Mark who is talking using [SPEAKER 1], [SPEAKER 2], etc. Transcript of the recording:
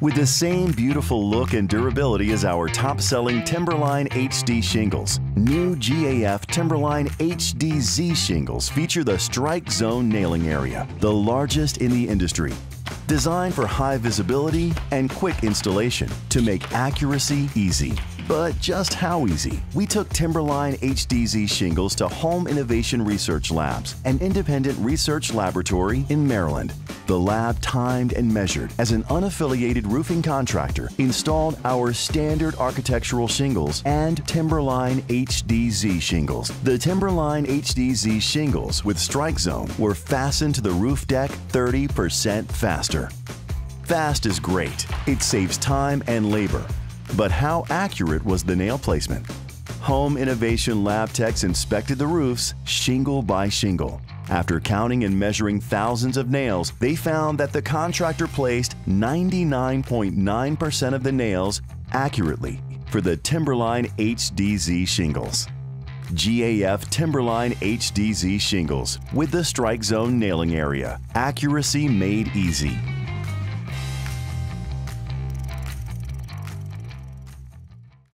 [SPEAKER 1] with the same beautiful look and durability as our top-selling Timberline HD shingles. New GAF Timberline HDZ shingles feature the Strike Zone nailing area, the largest in the industry. Designed for high visibility and quick installation to make accuracy easy. But just how easy? We took Timberline HDZ shingles to Home Innovation Research Labs, an independent research laboratory in Maryland. The lab timed and measured as an unaffiliated roofing contractor installed our standard architectural shingles and Timberline HDZ shingles. The Timberline HDZ shingles with Strike Zone were fastened to the roof deck 30% faster. Fast is great. It saves time and labor. But how accurate was the nail placement? Home Innovation Lab techs inspected the roofs shingle by shingle. After counting and measuring thousands of nails, they found that the contractor placed 99.9% of the nails accurately for the Timberline HDZ shingles. GAF Timberline HDZ shingles with the Strike Zone nailing area. Accuracy made easy.